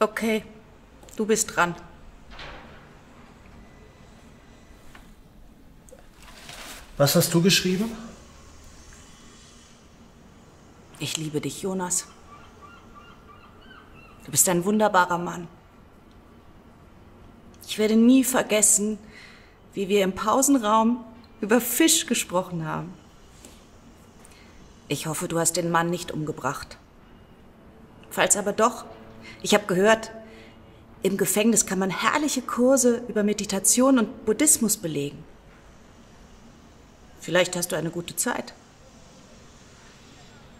Okay, du bist dran. Was hast du geschrieben? Ich liebe dich, Jonas. Du bist ein wunderbarer Mann. Ich werde nie vergessen, wie wir im Pausenraum über Fisch gesprochen haben. Ich hoffe, du hast den Mann nicht umgebracht. Falls aber doch, ich habe gehört, im Gefängnis kann man herrliche Kurse über Meditation und Buddhismus belegen. Vielleicht hast du eine gute Zeit.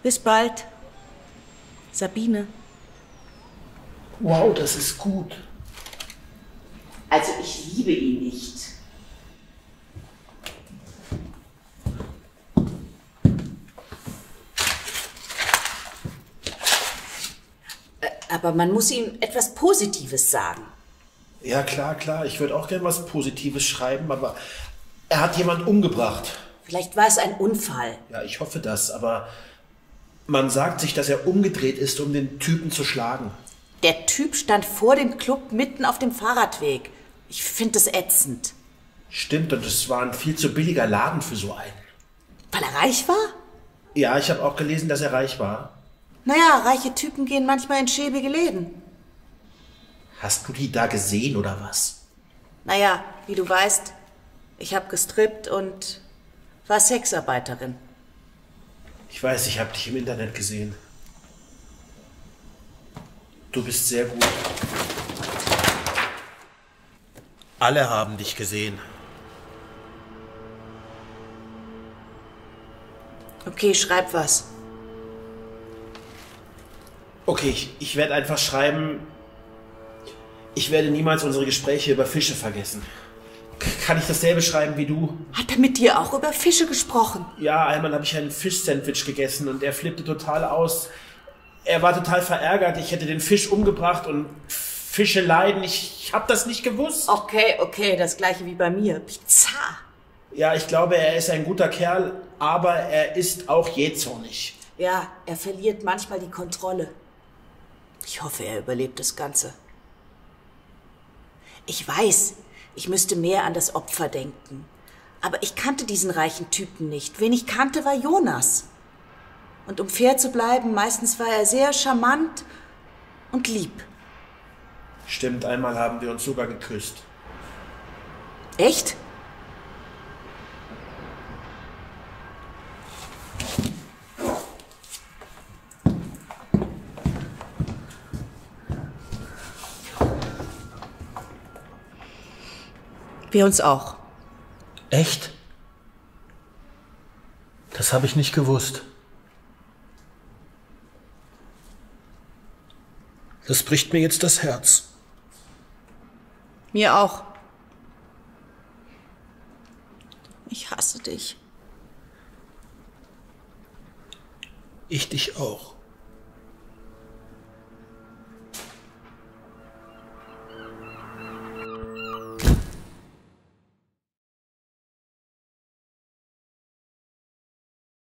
Bis bald, Sabine. Wow, das ist gut. Also ich liebe ihn nicht. Aber man muss ihm etwas Positives sagen. Ja, klar, klar. Ich würde auch gern was Positives schreiben, aber er hat jemand umgebracht. Vielleicht war es ein Unfall. Ja, ich hoffe das, aber man sagt sich, dass er umgedreht ist, um den Typen zu schlagen. Der Typ stand vor dem Club mitten auf dem Fahrradweg. Ich finde es ätzend. Stimmt, und es war ein viel zu billiger Laden für so einen. Weil er reich war? Ja, ich habe auch gelesen, dass er reich war. Naja, reiche Typen gehen manchmal in schäbige Läden. Hast du die da gesehen oder was? Naja, wie du weißt, ich habe gestrippt und war Sexarbeiterin. Ich weiß, ich habe dich im Internet gesehen. Du bist sehr gut. Alle haben dich gesehen. Okay, schreib was. Okay, ich, ich werde einfach schreiben, ich werde niemals unsere Gespräche über Fische vergessen. K kann ich dasselbe schreiben wie du? Hat er mit dir auch über Fische gesprochen? Ja, einmal habe ich ein Fischsandwich gegessen und er flippte total aus. Er war total verärgert, ich hätte den Fisch umgebracht und Fische leiden. Ich, ich habe das nicht gewusst. Okay, okay, das gleiche wie bei mir. Bizarr. Ja, ich glaube, er ist ein guter Kerl, aber er ist auch jähzornig. Ja, er verliert manchmal die Kontrolle. Ich hoffe, er überlebt das Ganze. Ich weiß, ich müsste mehr an das Opfer denken. Aber ich kannte diesen reichen Typen nicht. Wen ich kannte, war Jonas. Und um fair zu bleiben, meistens war er sehr charmant und lieb. Stimmt, einmal haben wir uns sogar geküsst. Echt? Wir uns auch. Echt? Das habe ich nicht gewusst. Das bricht mir jetzt das Herz. Mir auch. Ich hasse dich. Ich dich auch.